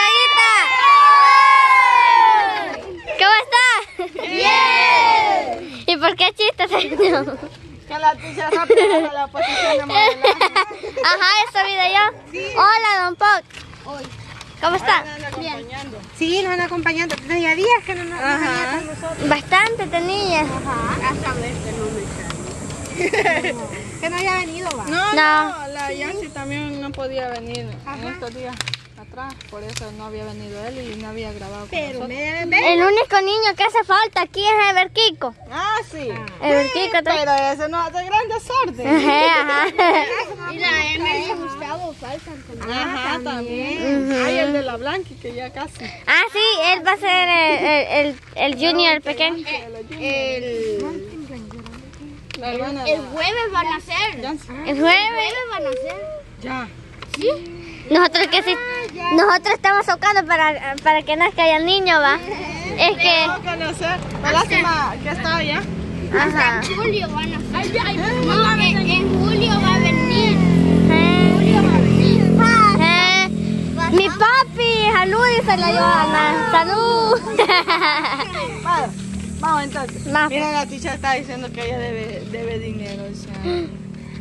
playita! ¿Cómo está? ¡Bien! ¿Y por qué chiste, señor? Que la teacher rápido a la posición de modelaje. Ajá, eso video yo. Hola, don Pop. ¿Cómo está? Bien. Sí, nos van acompañando. Tenía días que no nos acompañaban con nosotros. Bastante tenía. Hasta ver que no me Que no había venido, va. No, No. no, la Yancy también no podía venir en estos días atrás, por eso no había venido él y no había grabado con Pero me ver. El único niño que hace falta aquí es Everquico. Ah, sí. Everquico también. Pero ese no hace gran desorden. Ajá, ajá. Y la Emily y Gustavo faltan con Ajá, también. Ay, el de la Blanqui, que ya casi. Ah, sí, él va a ser el, el, el, el junior pequeño. El, hermana de la jueves van a ser. Yancy. El jueves. van a ser. Ya. Nosotros que sí, nosotros estamos tocando para, para que nazca ya el niño, va. Es que, conocer. Lástima que está allá. ajá. julio van a ser. No, en, en julio va a venir. Eh, Julio va a venir. eh, Mi papi, salud, dice la Johanna. Salud. Vamos, vamos entonces. Mira, la teacher está diciendo que ella debe, debe dinero. O sea.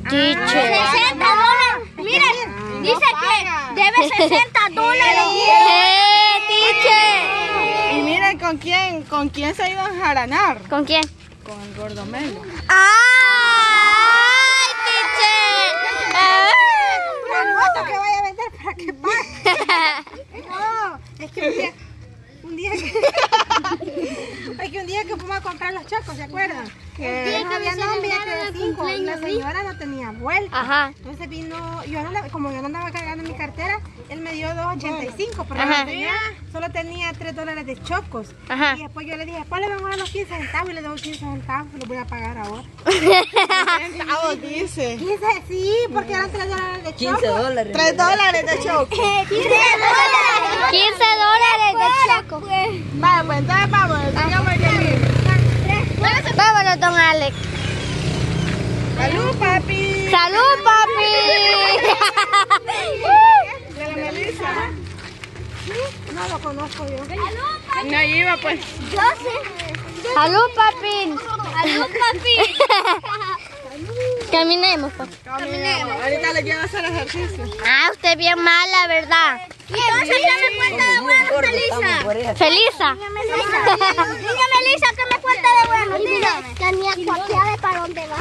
Teacher. 60 dólares. Miren, dice paga. que debe 60 dólares. ¡Eh! Y miren con quién, con quién se ha ido a enjaranar. ¿Con quién? Con el gordo Melo. ¡Ay, teacher! Una moto que vaya a vender para que pague. No, es que un día, un día que, es que un día que fuimos a comprar los chocos, ¿se acuerdan? El día que había no, un billete de cinco, la señora no vuelta. Ajá. Entonces vino, yo no, le- como yo no andaba cargando mi cartera, él me dio 2.85, pero no tenía, solo tenía 3 dólares de chocos. Ajá. Y después yo le dije, después le vamos a dar los 15 centavos y le doy 15 centavos, los voy a pagar ahora. Centavos dice. 15, sí, porque eran 3 dólares de chocos. 3 dólares de choco. 15 dólares. 15 dólares de choco. Vale, pues entonces vamos. Vámonos, don Alex. Salud, papi. ¡Salud, papi! De la Melissa. No lo conozco yo. No iba, pues. Yo sé. ¡Salud, papi! Salud, papi. Caminemos, pues. Caminemos. Ahorita le quiero hacer ejercicio. Ah, usted es bien mala, ¿verdad? Entonces ya me cuenta de bueno, Melissa. ¿Felisa? Niña Melissa, ¿qué me cuenta de bueno? Dígame. Tenía cualquiera de para dónde va.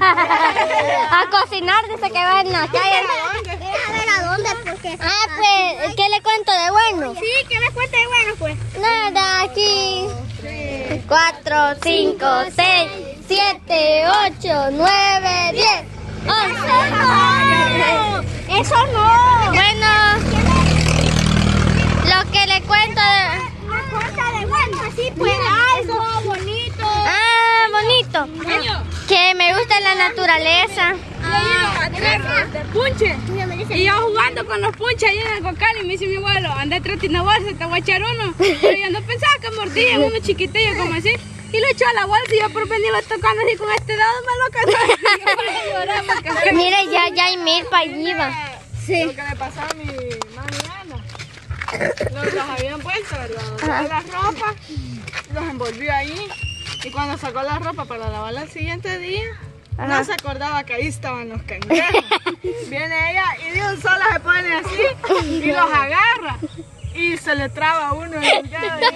A cocinar, dice que va en la calle. Deja ver a dónde, porque... Ah, pues, ¿qué le cuento de bueno? Sí, ¿qué me cuenta de bueno, pues? Nada, aquí. 4, 5, 6, 7, 8, 9, 10, 11. Eso no. Bueno, lo que le cuento cuenta de bueno, así pues algo bonito. Ah, bonito. Que me gusta la naturaleza. De punche. Y yo jugando con los punches ahí en el cocal y me dice mi abuelo, anda atrás de una bolsa, te voy a echar uno. Pero yo no pensaba que mordían uno chiquitillo como así. Y lo echó a la bolsa y yo por venirlo tocando así con este dedo me lo para porque Mire, ya, ya hay milpa allí va. Lo que le pasó a mi mami Ana. Los habían puesto, ¿verdad? Lavó la ropa, los envolvió ahí. Y cuando sacó la ropa para lavarla al siguiente día, no se acordaba que ahí estaban los cangrejos. Viene ella y de un solo se pone así y los agarra. Y se le traba uno en el dedo. Pero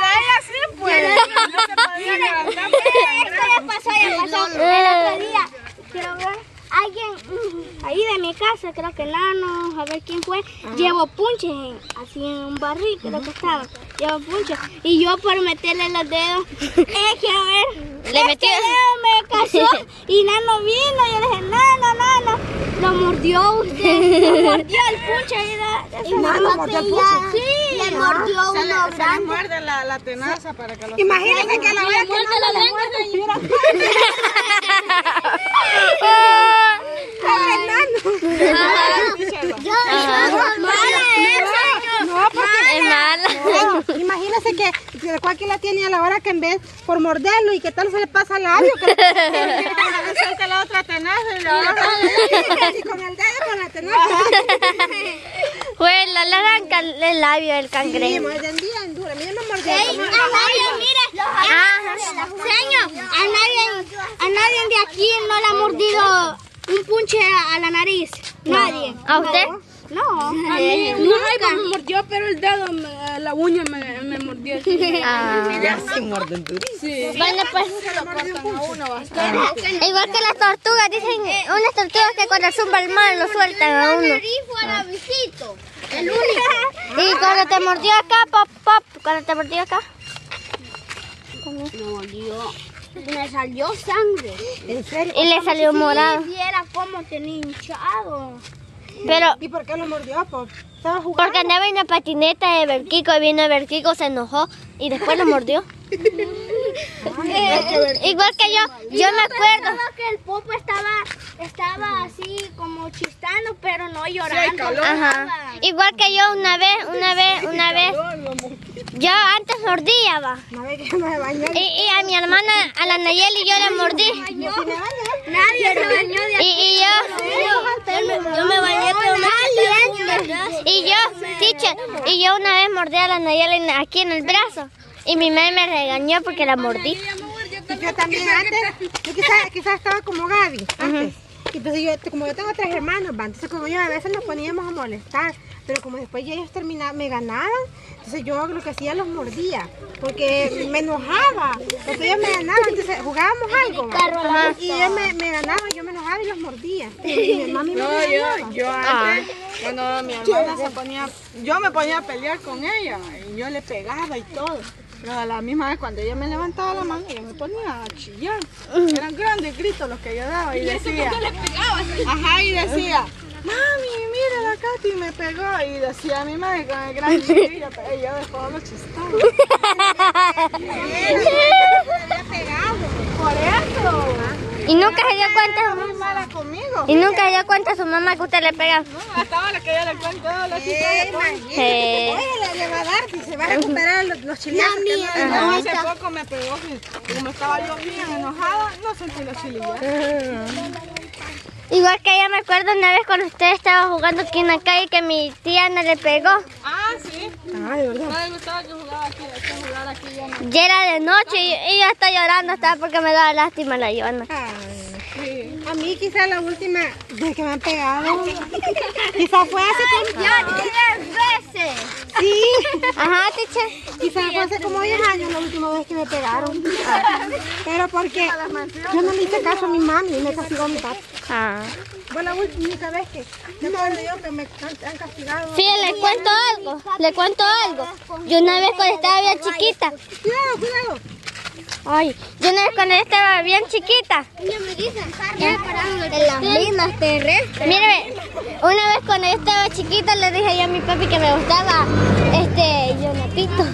ella sí, pues. No se podía levantar. Esto ya pasó, ya pasó. El otro día, quiero ver, alguien ahí de mi casa, creo que Nano, a ver quién fue, llevó punches en- así en un barril, creo que estaba. Llevó punches. Y yo por meterle los dedos, eh, quiero ver. Le este metió- dedo me casó y Nano vino. Y yo le dije, Nano, Nano, lo mordió usted. Lo mordió el punche. ahí de- de ese lado. Sí, le mordió Se le, uno se le grande. muerde la, la tenaza para que los Imagínense que la vez que Nano le muerde, Pobre Nano. Yo, mala esa. No, porque Es mala. no, imagínese que que cualquiera la tiene a la hora que en vez por morderlo y que tal se le pasa al labio. Que suelta la otra tenaza y la otra. Y con el dedo con la tenaza. Fue la, le arranca el labio del Sí, cangrejo. mordían duro. A mí no me mordió. Ey, a nadie, mire, Ajá. señor, a nadie, a nadie de aquí no le ha mordido un punche a, a la nariz. Nadie. ¿A usted? No. A mí una jaiba me mordió, pero el dedo, me- la uña me, me mordió. Ah. Ya se muerden duro. Sí. Bueno, pues Lo cortan a uno bastante. igual que las tortugas, dicen unas tortugas que cuando zumba el mar lo sueltan a uno. visito. El Y cuando te mordió acá, pop, pop, cuando te mordió acá. Me mordió. Me salió sangre. ¿En serio? Y le salió morado. Si viera cómo tenía hinchado. Pero ¿Y por qué lo mordió? Pop? ¿Estaba jugando? porque andaba en la patineta de Berquico y vino Berquico, se enojó y después lo mordió. Igual que yo, yo me acuerdo. Que el popo estaba, estaba así como chistando, pero no llorando. calor. Ajá. Igual que yo una vez, una vez, una vez. Yo antes mordía, va. Y, y a mi hermana, a la Nayeli, yo la mordí. Nadie se bañó de Y, y yo, Yo me bañé, pero y yo, teacher, y yo una vez mordí a la Nayeli aquí en el brazo. Y mi mamá me regañó porque la mordí. Y yo también antes, yo quizás quizás estaba como Gaby, antes. Entonces yo, como yo tengo tres hermanos, va, entonces como yo a veces nos poníamos a molestar, pero como después ya ellos terminaban, me ganaban, entonces yo lo que hacía los mordía, porque me enojaba, porque ellos me ganaban, entonces jugábamos algo, va, y ellos me, me ganaban, yo me enojaba y los mordía, y mi mami me No, yo, regañaba. yo antes, cuando mi hermana se ponía, yo me ponía a pelear con ella y yo le pegaba y todo. Pero a la misma vez cuando ella me levantaba la mano, yo me ponía a chillar. Eran grandes gritos los que yo daba y decía, ajá, y decía, mami, mira la Katy me pegó. Y decía a mi madre con el gran grito, pero yo después lo chistaba. Por eso, Y nunca se dio cuenta, muy mala conmigo. Y nunca dio cuenta su mamá que usted le pega. No, hasta ahora que yo le cuento a la chica. Eh, le, le va a dar, si se va a recuperar los, los que no hace poco me pegó, como estaba yo bien enojada, no sentí la chililla. Igual que yo me acuerdo una vez cuando usted estaba jugando aquí en la calle que mi tía no le pegó. Ah, sí. Ah, de verdad. No le gustaba que jugaba aquí, que jugar aquí ya no. Ya era de noche y, y yo estaba llorando, estaba porque me daba lástima la llorona. Ay. A mí quizás la última vez que me han pegado, quizás fue hace como... veces. Sí, Ajá, teacher. quizás fue hace como 10 años la última vez que me pegaron. Pero porque yo no le hice caso a mi mami y me castigó mi papá. Ah. Fue la última vez que yo me acuerdo yo que me han, castigado. Sí, le cuento algo, le cuento algo. Yo una vez cuando estaba bien chiquita, Cuidado, cuidado. Ay, yo una vez cuando estaba bien chiquita, me dicen, en las minas terrestres. míreme, una vez cuando yo estaba chiquita le dije yo a mi papi que me gustaba este Jonatito.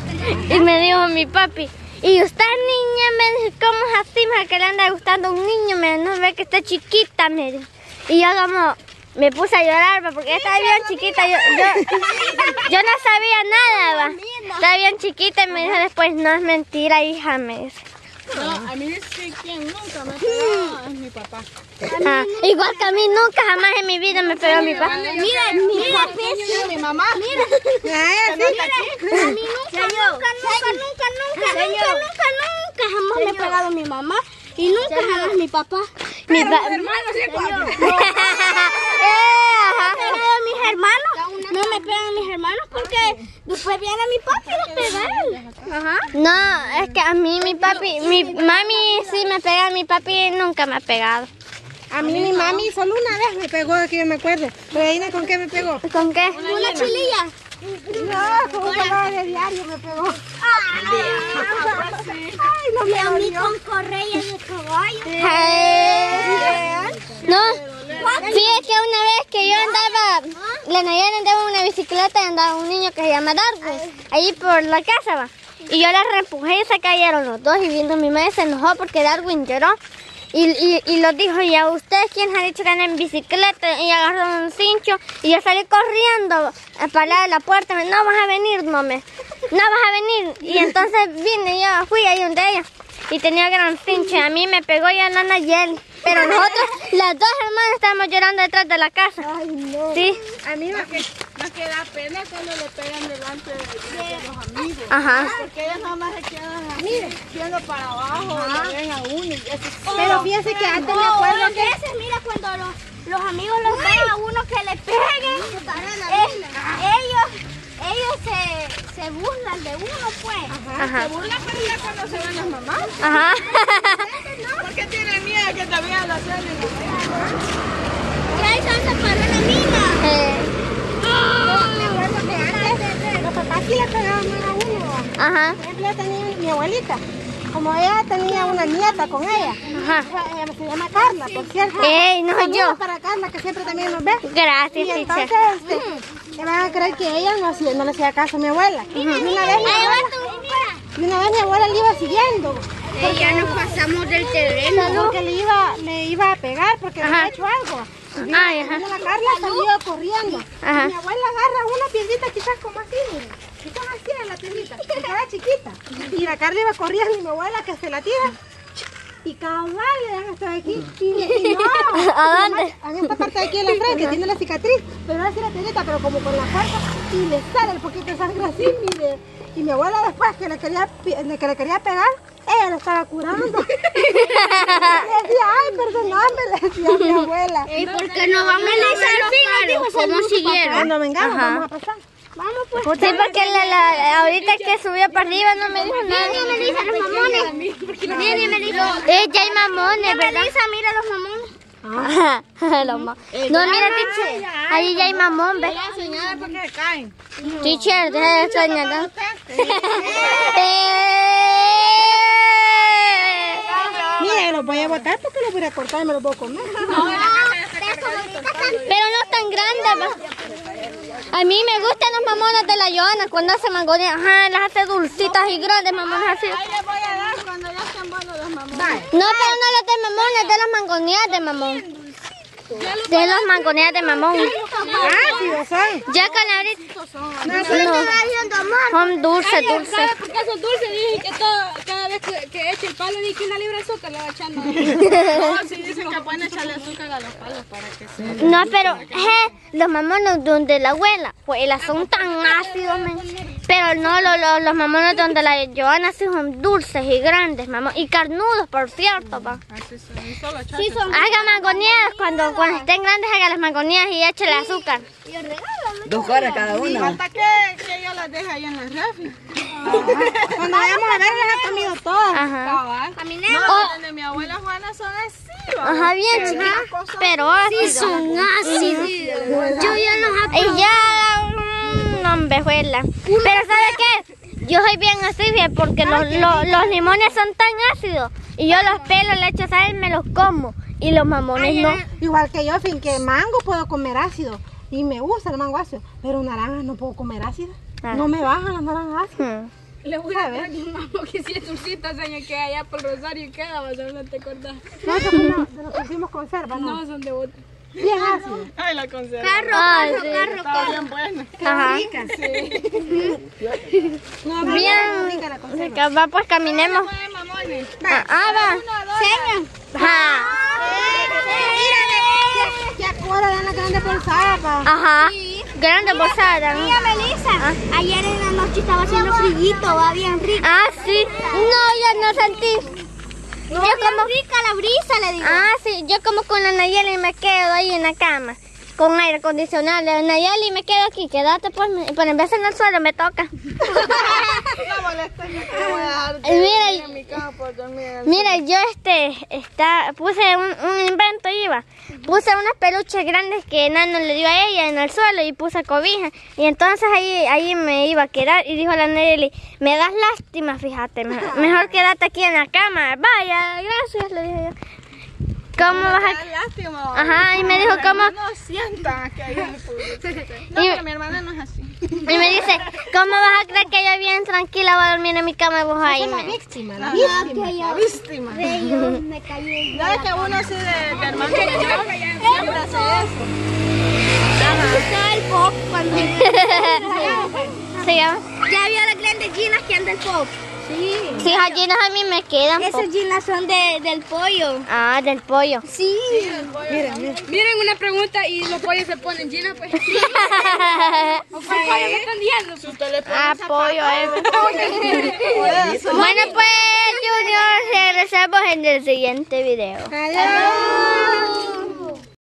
Y me dijo mi papi, y usted niña, me dijo, ¿cómo es así? Me que le anda gustando a un niño, me no ve que está chiquita, me dijo. Y yo como me puse a llorar va, porque estaba bien chiquita, yo, yo, yo no sabía nada, va. Estaba bien chiquita y me dijo después, no es mentira, hija, me dice. No, a mí sí quien nunca me pegó es mi papá. Ah, igual que a mí nunca jamás en mi vida me pegó mi papá. Mira, mira, mira, mi mamá. Ay, así. A mí nunca, nunca, nunca, nunca, nunca, nunca, nunca, nunca jamás me ha pegado mi mamá y nunca jamás mi papá. Mi pa- Eh, ajá. Me pegan mis hermanos, mis hermanos porque después viene mi papi y los pega él. Ajá. No, es que a mí mi papi, mi mami sí me pega, mi papi nunca me ha pegado. A mí mi mami solo una vez me pegó, que yo me acuerdo. Ahí con qué me pegó. ¿Con qué? Una chililla. No, con un color de diario me pegó. Ay, no me a mí con correa de caballo. No, fíjate que una vez que yo andaba, la Nayana andaba una bicicleta y andaba un niño que se llama Darwin, ahí por la casa va. Y yo la reempujé y se cayeron los dos y viendo mi madre se enojó porque Darwin lloró. Y, y, y los dijo, ¿y a ustedes quién han dicho que andan en bicicleta? Y agarró un cincho y yo salí corriendo para la, la puerta. Me, no vas a venir, me, no vas a venir. Y entonces vine, yo fui ahí donde ella. Y tenía gran pinche. A mí me pegó ya la Nayeli. Pero nosotros, las dos hermanas, estábamos llorando detrás de la casa. Ay, no. Sí, A mí me... Más que da pena cuando le pegan delante de, de los amigos. ajá. Porque ellos nada más se quedan así, viendo para abajo, le ven a uno y eso es Pero fíjense que antes me O acuerdo a que... veces, mira, cuando los, los amigos los ven a uno que le peguen, eh, ellos, ellos se, se burlan de uno, pues. Ajá. Se burlan, pero ya cuando se ven las mamás. Ajá. ¿Por qué tienen miedo que te vean la serie? Y ahí se separó la mina. Eh, Me acuerdo que antes los papás sí le pegaban más a uno. ajá. Por ejemplo, yo tenía mi abuelita. Como ella tenía una nieta con ella. Ajá. Ella se llama Carla, por cierto. Ey, no yo. para Carla, que siempre también nos ve. Gracias, Y entonces, este, le van a creer que ella no, hacía- no le hacía caso a mi abuela. Y una vez mi abuela, y una vez mi abuela le iba siguiendo. Ya nos pasamos del terreno. Porque le iba, le iba a pegar porque había hecho algo. Ay, ajá. Vino la Carla salió corriendo. Ajá. Y mi abuela agarra una piedrita quizás como así, miren. Quizás así en la piedrita, porque era chiquita. Y la Carla iba corriendo y mi abuela que se la tira. Y cabal le dan hasta aquí. Y, y no. ¿A dónde? A esta parte de aquí en la frente tiene la cicatriz, pero ahora sí la piedrita, pero como con la fuerza. Y le sale el poquito de sangre así, mire. Y mi abuela después que le quería, que le quería pegar, ella lo estaba curando. le decía, ay, perdóname, le decía a mi abuela. ¿Y por qué no vamos a ver cómo siguieron? Cuando vengamos, Ajá. vamos a pasar. Pues. Sí, porque la, la- ahorita que subió para arriba no me dijo nada. me dice los mamones. Nini me dijo. Eh, ya hay mamones, ¿verdad? Melissa, mira los mamones. Ajá. Los ma- No, mira, teacher. Ahí ya hay mamón, ¿ves? Señora, porque caen. Teacher, deja de soñar. ¿no? Eh. Mire, los voy a botar porque los voy a cortar y me los voy a comer. Pero no tan grandes, ¿va? A mí me gustan los mamones de la Joana cuando hace mangonía. Ajá, las hace dulcitas y grandes, mamones así. Ahí les voy a dar cuando ya estén buenos los mamones. No, pero no los de mamones, de las mangonías de mamón. De los mangonías de mamón. Ya con la ahorita. No, son dulces, dulces. Porque son dulces, dije que todo, cada vez que, que eche el palo, dije que una libra de azúcar le va echando. No, sí dicen que pueden echarle azúcar a los palos para que se... No, pero eh, los mamones donde la abuela, pues las son tan ácidos, men. Pero no, lo- lo- los mamones donde la Joana sí son dulces y grandes, mamón. Y carnudos, por cierto, pa. Así son, y solo echar. Sí, son. Haga mangonías, cuando, cuando estén grandes haga las mangonías y échele azúcar. Dos horas cada una. Falta que, que yo las deje ahí en la refri. Cuando vayamos a ver, las ha comido todas. Ajá. Caminemos. No, las de mi abuela Juana son así. Ajá, bien chiquitas, pero ácidos. Son ácidos. Yo ya los Y ya, no, hombejuela. Pero ¿sabe qué? Yo soy bien así, fíjate, porque los, los, los limones son tan ácidos. Y yo los pelos, le echo sal y me los como. Y los mamones no. Igual que yo, fin, que mango puedo comer ácido. Y me gusta el mango ácido. Pero naranjas no puedo comer ácido. Ah. No me bajan las naranjas ácidas. Hmm. Le voy a dar un mambo que si es dulcita, señor, que allá por Rosario y queda, vas a ver, no te acordás. No, de lo que hicimos conserva, ¿no? No, son de bota. Bien ácido. Ay, la conserva. Carro, Ay, carro, sí. carro, Estaba carro. bien buena. Ajá. No, Bien. rica la conserva. Va, pues caminemos. Ah, ah, va. Ajá. ¿Qué ahora dan la grande bolsada, pa? Ajá. Grande posada. Mira, Melissa, ayer en la noche estaba haciendo frillito, va bien rico. Ah, sí. No, yo no sentí. Yo como, rica la brisa, le digo. ah, sí, yo como con la Nayeli me quedo ahí en la cama. Con aire acondicionado. Nayeli me quedo aquí, quédate pues. me- Pero en vez en el suelo me toca. No molestes, yo te voy a dejar mira, dormir en mi cama por dormir en el Mira, yo este, está, puse un, un invento, iba. Puse unas peluches grandes que Nano le dio a ella en el suelo y puse cobija. Y entonces ahí, ahí me iba a quedar y dijo la Nelly, me das lástima, fíjate, mejor, mejor quédate aquí en la cama. Vaya, gracias, le dije yo. ¿Cómo vas a...? lástima. Ajá, y me dijo, ¿cómo? No sientan que hay un No, pero mi hermana no es así. Y me dice, ¿cómo vas a creer que yo bien tranquila voy a dormir en mi cama y vos ahí? La víctima, la La víctima. me caí. Ya es que uno así de, de hermano mayor siempre hace eso. Estaba el pop cuando Se llama... ya vio las grandes ginas que anda el pop. Sí. Sí, esas jeans a mí me quedan. Esas jeans son de, del pollo. Ah, del pollo. Sí. Miren una pregunta y los pollos se ponen Gina, pues. ¿O cuál pollo me están diciendo? ah, pollo, eh. bueno, pues, Junior, regresamos en el siguiente video. Adiós.